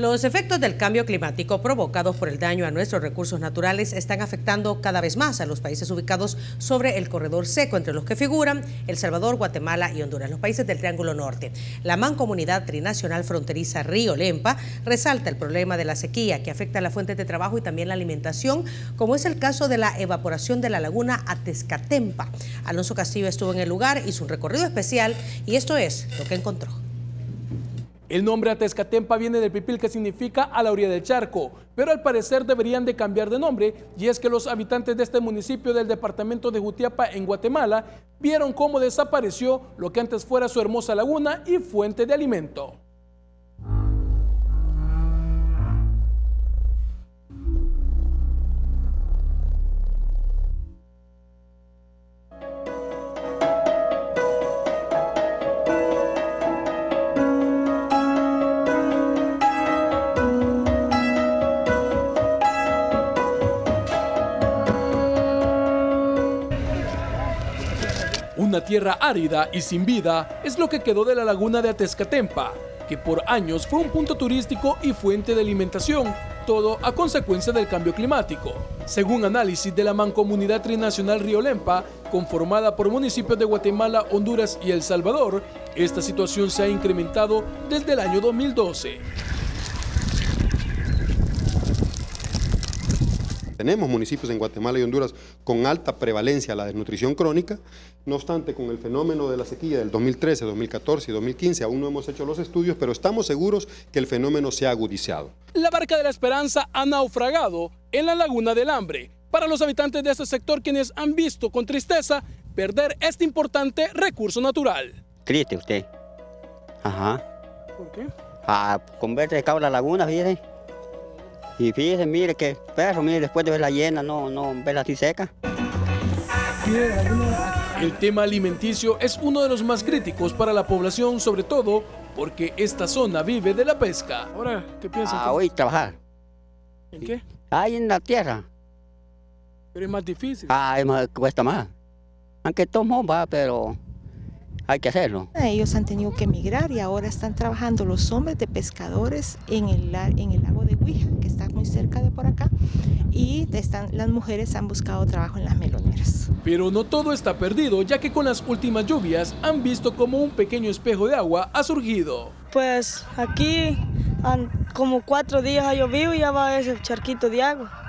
Los efectos del cambio climático provocados por el daño a nuestros recursos naturales están afectando cada vez más a los países ubicados sobre el corredor seco, entre los que figuran El Salvador, Guatemala y Honduras, los países del Triángulo Norte. La Mancomunidad Trinacional Fronteriza Río Lempa resalta el problema de la sequía que afecta a las fuentes de trabajo y también la alimentación, como es el caso de la evaporación de la laguna Atezcatempa. Alonso Castillo estuvo en el lugar, hizo un recorrido especial y esto es lo que encontró. El nombre Atezcatempa viene del pipil que significa a la orilla del charco, pero al parecer deberían de cambiar de nombre y es que los habitantes de este municipio del departamento de Jutiapa en Guatemala vieron cómo desapareció lo que antes fuera su hermosa laguna y fuente de alimento. Una tierra árida y sin vida es lo que quedó de la laguna de Atezcatempa, que por años fue un punto turístico y fuente de alimentación, todo a consecuencia del cambio climático. Según análisis de la Mancomunidad Trinacional Río Lempa, conformada por municipios de Guatemala, Honduras y El Salvador, esta situación se ha incrementado desde el año 2012. Tenemos municipios en Guatemala y Honduras con alta prevalencia a la desnutrición crónica, no obstante con el fenómeno de la sequía del 2013, 2014 y 2015 aún no hemos hecho los estudios, pero estamos seguros que el fenómeno se ha agudizado. La barca de la esperanza ha naufragado en la laguna del hambre. Para los habitantes de este sector quienes han visto con tristeza perder este importante recurso natural. Triste usted. Ajá. ¿Por qué? Ah, con ver de la laguna, fíjese. Y fíjese, mire que perro, mire, después de verla llena, no, no verla así seca. El tema alimenticio es uno de los más críticos para la población, sobre todo porque esta zona vive de la pesca. Ahora, ¿qué piensan? Ah, hoy trabajar. ¿En qué? Ahí en la tierra. Pero es más difícil. Ah, es más, cuesta más. Aunque tomo va, pero hay que hacerlo. Ellos han tenido que emigrar y ahora están trabajando los hombres de pescadores en el, en el lago de Huija, cerca de por acá, y están, las mujeres han buscado trabajo en las meloneras. Pero no todo está perdido, ya que con las últimas lluvias han visto como un pequeño espejo de agua ha surgido. Pues aquí han, como cuatro días ha llovido y ya va ese charquito de agua.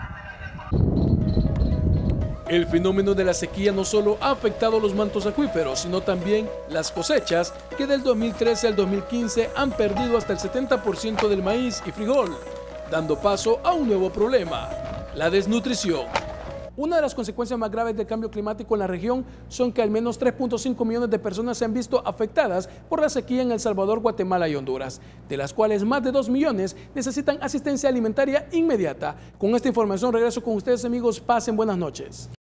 El fenómeno de la sequía no solo ha afectado los mantos acuíferos, sino también las cosechas, que del 2013 al 2015 han perdido hasta el 70% del maíz y frijol, dando paso a un nuevo problema, la desnutrición. Una de las consecuencias más graves del cambio climático en la región son que al menos 3.5 millones de personas se han visto afectadas por la sequía en El Salvador, Guatemala y Honduras, de las cuales más de 2 millones necesitan asistencia alimentaria inmediata. Con esta información regreso con ustedes amigos, pasen buenas noches.